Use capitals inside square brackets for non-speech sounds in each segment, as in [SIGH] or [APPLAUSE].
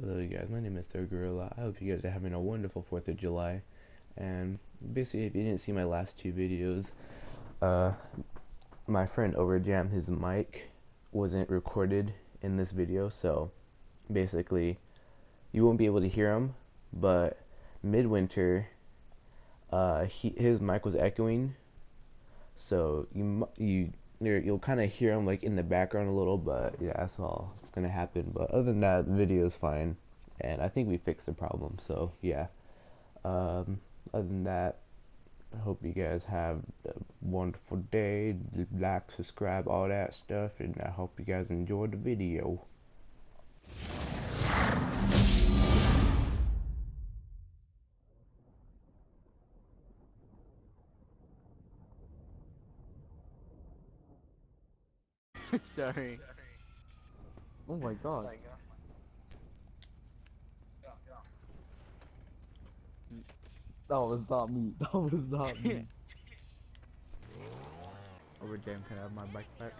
Hello, you guys. My name is Third Guerrilla. I hope you guys are having a wonderful 4th of July. And basically, if you didn't see my last two videos, uh, my friend overjammed his mic, wasn't recorded in this video, so basically, you won't be able to hear him. But midwinter, uh, he, his mic was echoing, so you you you'll kind of hear them like in the background a little, but yeah, that's all it's gonna happen. But other than that, the video is fine, and I think we fixed the problem. So yeah. Um, other than that, I hope you guys have a wonderful day. Like, subscribe, all that stuff, and I hope you guys enjoy the video. [LAUGHS] Sorry. Oh my god. That was not me. [LAUGHS] That was not me. [LAUGHS] Over jam, can I have my bike back?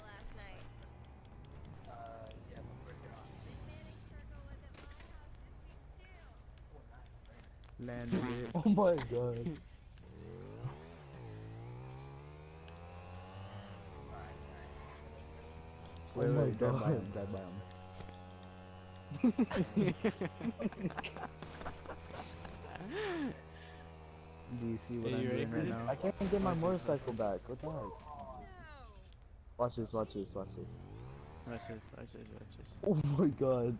Landed it. oh my god. Wait, Oh my wait, drive by God. him, drive by him. Do you see what Hey, I'm doing right now? I can't get my motorcycle back. What the heck? Watch this, watch this, watch this. Watch this, watch this, watch this. Oh my god.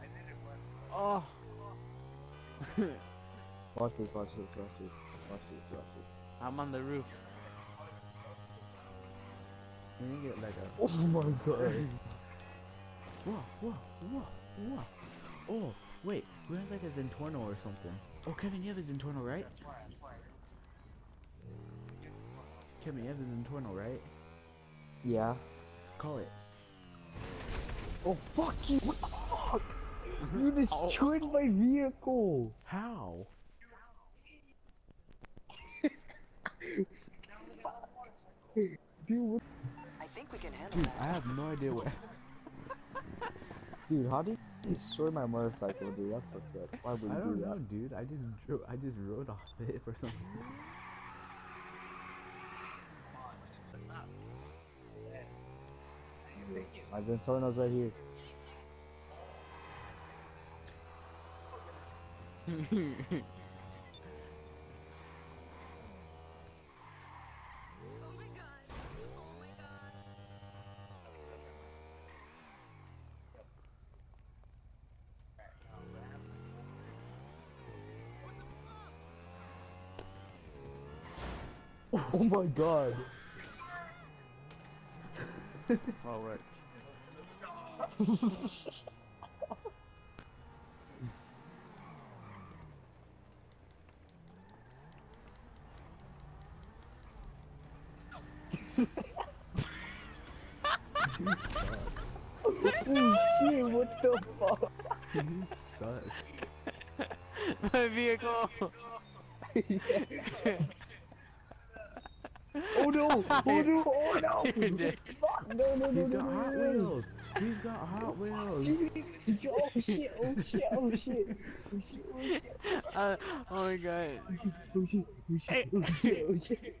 I did it! Oh! [LAUGHS] Watch this, watch this, watch this. Watch this, watch this. I'm on the roof. Can you get like a... Oh my god. Whoa, whoa, whoa, whoa. Oh, wait, we have like a Zentorno or something. Oh, Kevin, you have a Zentorno, right? Kevin, you have a Zentorno, right? Yeah. Call it. Oh fuck you! What the fuck? Mm-hmm. You destroyed oh. my vehicle! How? [LAUGHS] Dude, what I think we can handle Dude. I have no idea what... [LAUGHS] Dude, how did you destroy my motorcycle, dude? That's fucked up. Why would you I don't do know, that? dude. I just drove, I just rode off [LAUGHS] it for some My Zentorno's right here. [LAUGHS] [LAUGHS] Oh my god. All right. Oh shit, what the fuck? You suck. My vehicle! [LAUGHS] [LAUGHS] [LAUGHS] Oh no! Oh no! [LAUGHS] Oh no! Fuck! No, no, no, He's no, got no, Hot no, no. Wheels. He's got Hot Wheels. Oh shit! Oh shit! Oh [LAUGHS] shit! Oh shit! Oh shit! Uh, oh my god. Oh shit! Oh shit! Oh shit! Oh shit!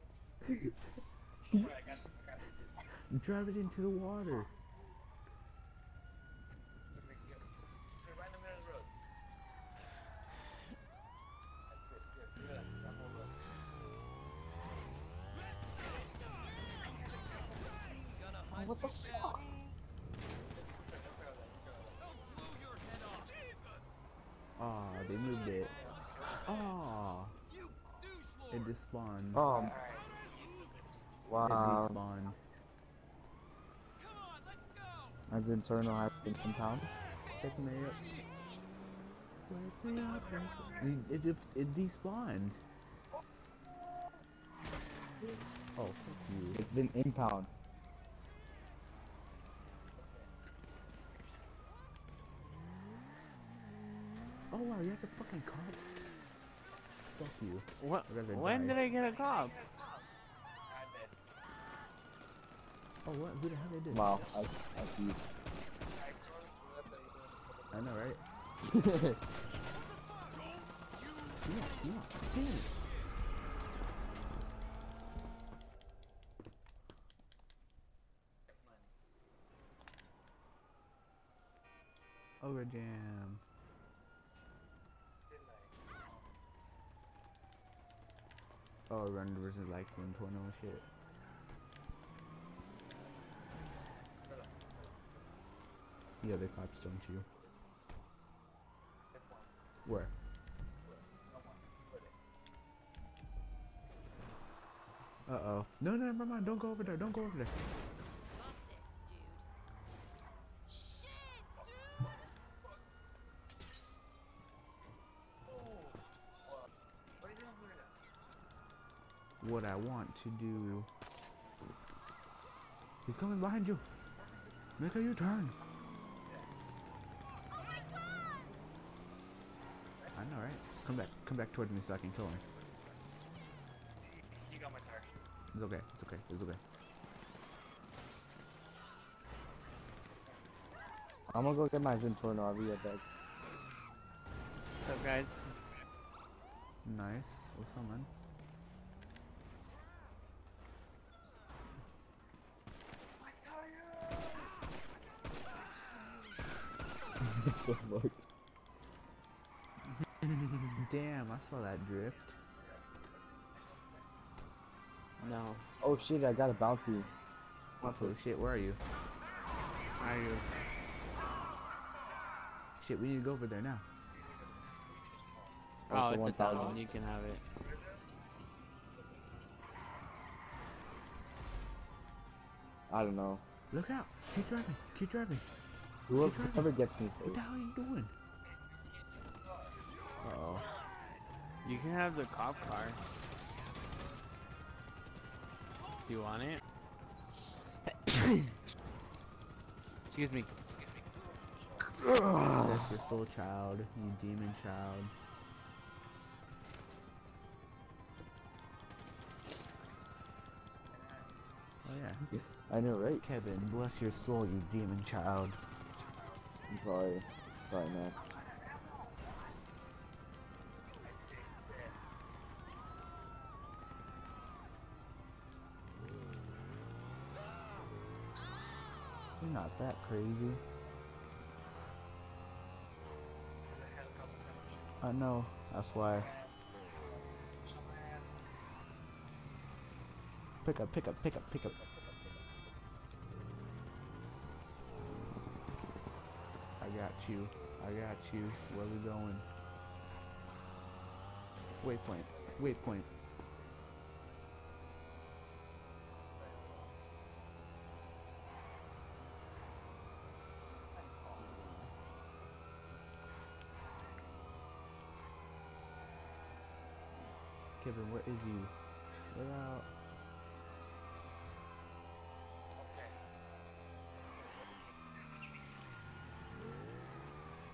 Drive it into the water. They moved it. Ah. It despawned. Um. It Wow. despawned. As internal happened in town. Pick me up. Wake me up. It, it, it despawned. Oh, fuck you. It's been impound. Oh, wow, you have to fucking call. Fuck you. What? When die. did I get a cop? Oh what? Who the hell did this? Wow. I, I see. I I know, right? Come on, come on. Damn it. Ogre Jam. Oh, run versus like in Torno and shit. The other cops don't you? Where? Uh oh. No, no, never mind. Don't go over there. Don't go over there. Fuck this, dude. Shit, dude! What I want to do. He's coming behind you. Make a U-turn. Oh my god! I know, right? Come back. Come back towards me so I can kill him. He got my tire. It's okay. It's okay. It's okay. I'm gonna go get my Zentorno. I'll be right back. What's up, guys? Nice. What's up, man? My tire! the fuck? Damn, I saw that drift. No. Oh shit! I got a bounty. What Oh shit, where are you? Are you? Shit, we need to go over there now. Oh, it's a oh, it's a 1,000. You can have it. I don't know. Look out! Keep driving. Keep driving. Whoever, whoever gets me first. What the hell are you doing? Uh oh. You can have the cop car. Do you want it? [COUGHS] Excuse me. That's your soul child, you demon child. Oh yeah. I know, right? Kevin, bless your soul, you demon child. I'm sorry. Sorry, man. You're not that crazy. I know, that's why. Pick up, pick up, pick up, pick up. Got you. I got you. Where we going? Waypoint. Waypoint. Kevin, where is you? Get out.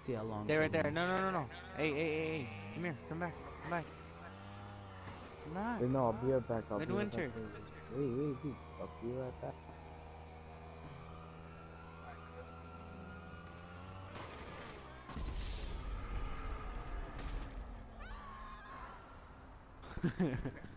See how long. they stay right there. No, no, no, no. Hey, hey, hey, hey. Come here. Come back. Come back. Come back. Wait, no, I'll be right back. I'll be right Midwinter. back. Wait, wait, wait. I'll be right back. [LAUGHS] [LAUGHS]